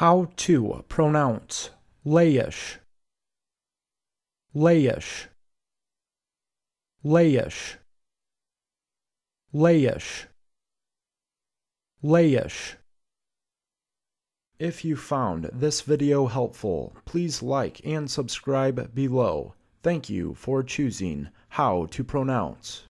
How to pronounce Laish, Laish, Laish, Laish, Laish. If you found this video helpful, please like and subscribe below. Thank you for choosing how to pronounce.